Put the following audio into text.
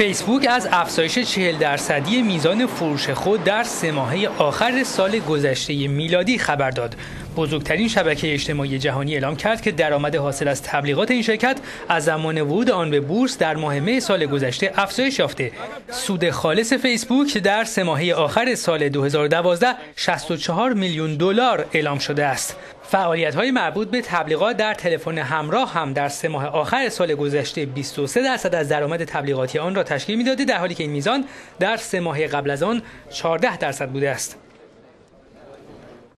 فیسبوک از افزایش 40 درصدی میزان فروش خود در سه ماهه آخر سال گذشته میلادی خبر داد. بزرگترین شبکه اجتماعی جهانی اعلام کرد که درآمد حاصل از تبلیغات این شرکت از زمان ورود آن به بورس در ماه مه سال گذشته افزایش یافته. سود خالص فیسبوک در سه ماهه آخر سال 2012 64 میلیون دلار اعلام شده است. فعالیت های مربوط به تبلیغات در تلفن همراه هم در سه ماه آخر سال گذشته 23 درصد از درآمد تبلیغاتی آن را تشکیل می‌داده در حالی که این میزان در سه ماه قبل از آن 14 درصد بوده است.